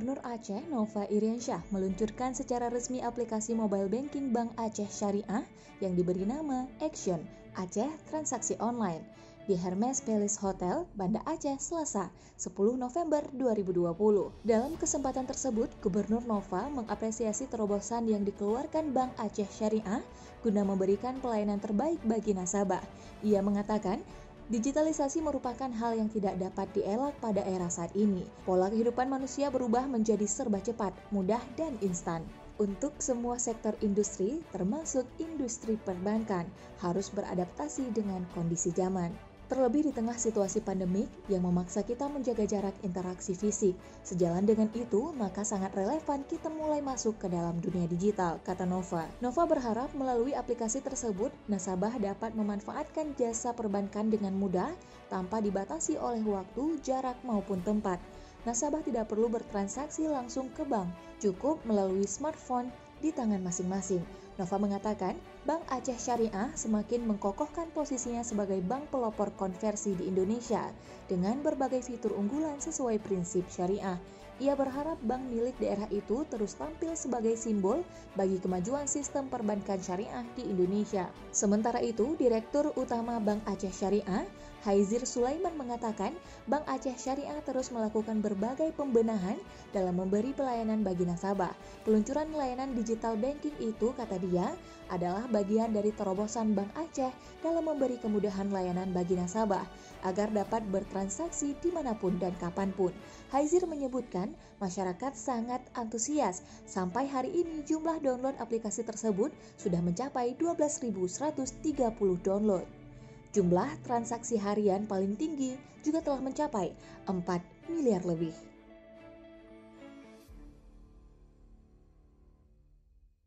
Aceh, Nova Iriansyah, meluncurkan secara resmi aplikasi mobile banking Bank Aceh Syariah yang diberi nama Action Aceh Transaksi Online di Hermes Palace Hotel, Banda Aceh, Selasa, 10 November 2020. Dalam kesempatan tersebut, Gubernur Nova mengapresiasi terobosan yang dikeluarkan Bank Aceh Syariah guna memberikan pelayanan terbaik bagi nasabah. Ia mengatakan, Digitalisasi merupakan hal yang tidak dapat dielak pada era saat ini. Pola kehidupan manusia berubah menjadi serba cepat, mudah, dan instan. Untuk semua sektor industri, termasuk industri perbankan, harus beradaptasi dengan kondisi zaman. Terlebih di tengah situasi pandemik yang memaksa kita menjaga jarak interaksi fisik. Sejalan dengan itu, maka sangat relevan kita mulai masuk ke dalam dunia digital, kata Nova. Nova berharap melalui aplikasi tersebut, nasabah dapat memanfaatkan jasa perbankan dengan mudah tanpa dibatasi oleh waktu, jarak maupun tempat. Nasabah tidak perlu bertransaksi langsung ke bank, cukup melalui smartphone di tangan masing-masing. Nova mengatakan, Bank Aceh Syariah semakin mengkokohkan posisinya sebagai bank pelopor konversi di Indonesia dengan berbagai fitur unggulan sesuai prinsip syariah. Ia berharap bank milik daerah itu terus tampil sebagai simbol bagi kemajuan sistem perbankan syariah di Indonesia. Sementara itu, Direktur Utama Bank Aceh Syariah, Haizir Sulaiman mengatakan, Bank Aceh Syariah terus melakukan berbagai pembenahan dalam memberi pelayanan bagi nasabah. Peluncuran layanan digital banking itu, kata dia, adalah bagian dari terobosan Bank Aceh dalam memberi kemudahan layanan bagi nasabah agar dapat bertransaksi di mana pun dan kapan pun. Haizir menyebutkan masyarakat sangat antusias. Sampai hari ini jumlah download aplikasi tersebut sudah mencapai 12.130 download. Jumlah transaksi harian paling tinggi juga telah mencapai 4 miliar lebih.